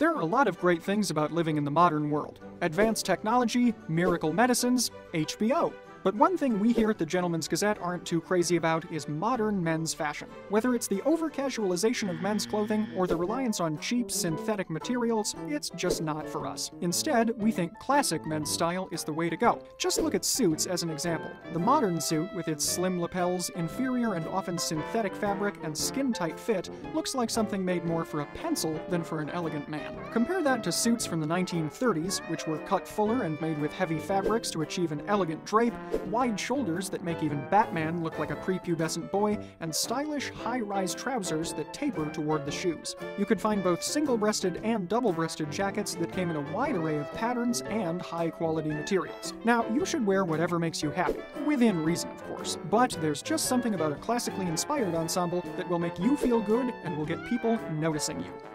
There are a lot of great things about living in the modern world advanced technology, miracle medicines, HBO. But one thing we here at the Gentleman's Gazette aren't too crazy about is modern men's fashion. Whether it's the over casualization of men's clothing or the reliance on cheap synthetic materials, it's just not for us. Instead, we think classic men's style is the way to go. Just look at suits as an example. The modern suit, with its slim lapels, inferior and often synthetic fabric, and skin tight fit, looks like something made more for a pencil than for an elegant man. Compare that to suits from the 1930s, which were cut fuller and made with heavy fabrics to achieve an elegant drape wide shoulders that make even Batman look like a prepubescent boy, and stylish, high-rise trousers that taper toward the shoes. You could find both single-breasted and double-breasted jackets that came in a wide array of patterns and high-quality materials. Now, you should wear whatever makes you happy, within reason, of course, but there's just something about a classically inspired ensemble that will make you feel good and will get people noticing you.